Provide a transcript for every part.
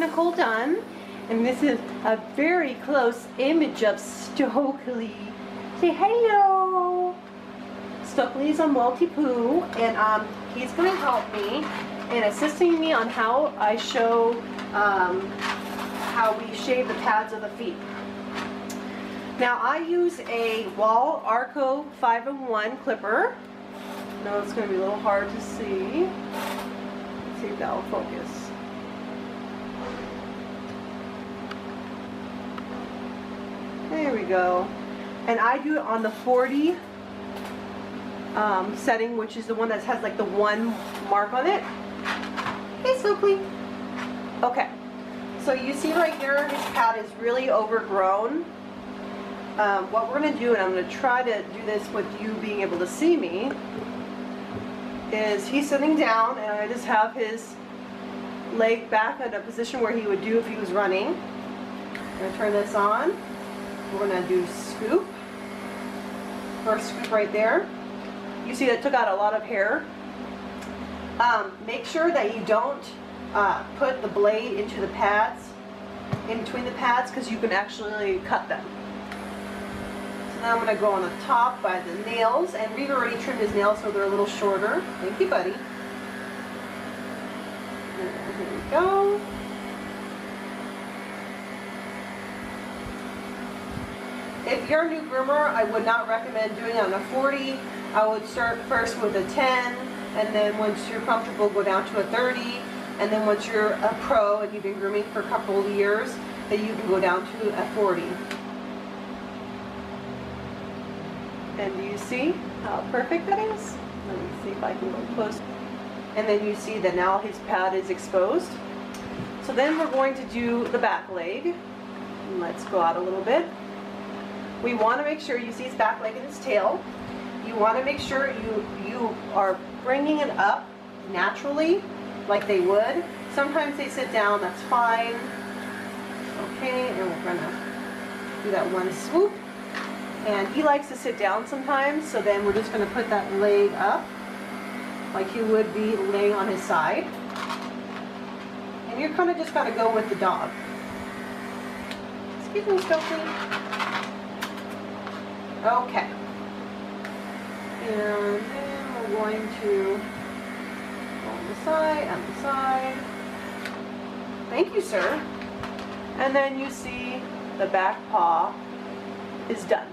Nicole Dunn, and this is a very close image of Stokely. Say hello! Stokely's a Maltipoo, and um, he's going to help me in assisting me on how I show um, how we shave the pads of the feet. Now I use a Wahl Arco 5-in-1 clipper. No, it's going to be a little hard to see. Let's see if that will focus. There we go. And I do it on the 40 um, setting, which is the one that has like the one mark on it. Hey, Soaply. Okay. So you see right here, his pad is really overgrown um, what we're going to do, and I'm going to try to do this with you being able to see me, is he's sitting down and I just have his leg back in a position where he would do if he was running. I'm going to turn this on. We're to do scoop. First scoop right there. You see that took out a lot of hair. Um, make sure that you don't uh, put the blade into the pads, in between the pads, because you can actually cut them. So now I'm going to go on the top by the nails, and we've already trimmed his nails so they're a little shorter. Thank you, buddy. Here we go. If you're a new groomer, I would not recommend doing it on a 40. I would start first with a 10, and then once you're comfortable, go down to a 30, and then once you're a pro and you've been grooming for a couple of years, then you can go down to a 40. And do you see how perfect that is? Let me see if I can go close. And then you see that now his pad is exposed. So then we're going to do the back leg. Let's go out a little bit. We want to make sure you see his back leg and his tail. You want to make sure you, you are bringing it up naturally, like they would. Sometimes they sit down, that's fine. Okay, and we're to do that one swoop. And he likes to sit down sometimes, so then we're just going to put that leg up like he would be laying on his side. And you're kind of just got to go with the dog. Excuse me, Stokely. Okay. And then we're going to go on the side, on the side. Thank you, sir. And then you see the back paw is done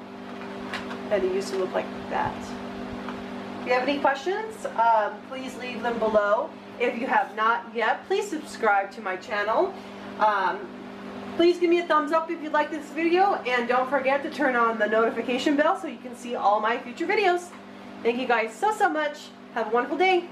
and it used to look like that. If you have any questions, um, please leave them below. If you have not yet, please subscribe to my channel. Um, please give me a thumbs up if you like this video, and don't forget to turn on the notification bell so you can see all my future videos. Thank you guys so, so much. Have a wonderful day.